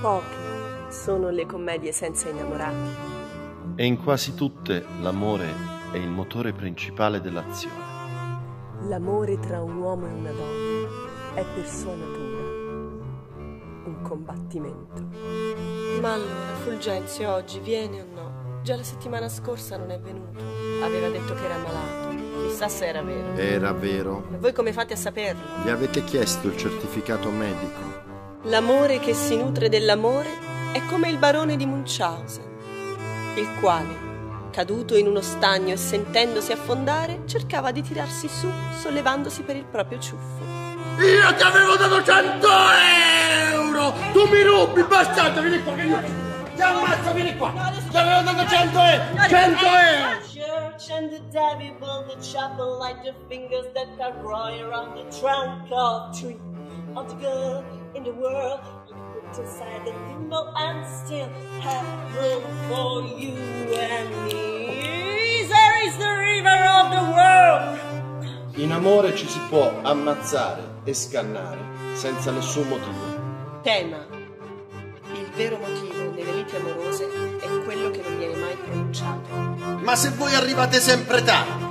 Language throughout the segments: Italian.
Poche sono le commedie senza innamorati. E in quasi tutte l'amore è il motore principale dell'azione. L'amore tra un uomo e una donna è per sua natura un combattimento. Ma allora, Fulgenzio oggi viene o no? Già la settimana scorsa non è venuto. Aveva detto che era malato. Chissà se era vero. Era vero. E voi come fate a saperlo? Gli avete chiesto il certificato medico. L'amore che si nutre dell'amore è come il barone di Munchausen, il quale, caduto in uno stagno e sentendosi affondare, cercava di tirarsi su, sollevandosi per il proprio ciuffo. Io ti avevo dato 100 euro! Tu mi rubi, bastardo, vieni qua ti ammazzo, vieni qua! Ti avevo dato 100 euro! 100 euro! church and the devil build the chapel like the fingers that are growing around the trunk of tree of the good in the world. You put aside the thimble and still have room for you and me. There is the river of the world. In amore ci si può ammazzare e scannare senza nessun motivo. Tema. Il vero motivo nelle liti amorose è quello che non viene mai pronunciato. Ma se voi arrivate sempre tardi,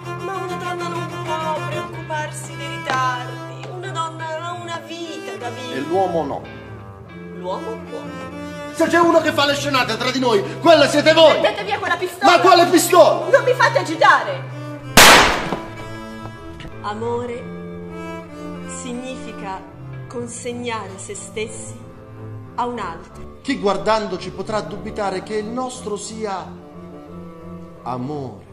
e l'uomo no. L'uomo può. Se c'è uno che fa le scenate tra di noi, quella siete voi! Mettete via quella pistola! Ma quale pistola? Non mi fate agitare! Amore significa consegnare se stessi a un altro. Chi guardandoci potrà dubitare che il nostro sia amore?